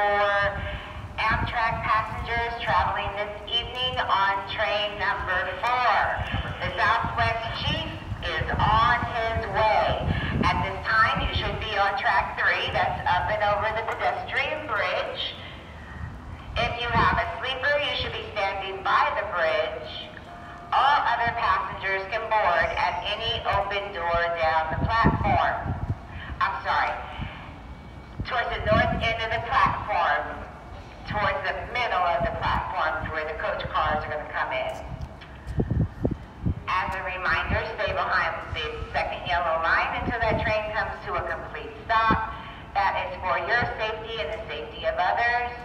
for Amtrak passengers traveling this evening on train number four. The Southwest Chief is on his way. At this time, you should be on track three, that's up and over the pedestrian bridge. others.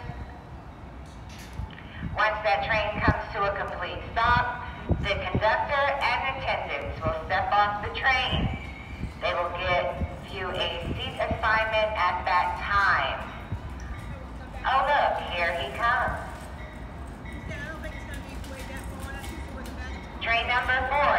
Once that train comes to a complete stop, the conductor and attendants will step off the train. They will get you a seat assignment at that time. Oh look, here he comes. Train number four.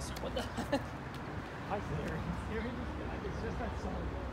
What the? Hi, Siri. Siri, it's just that song.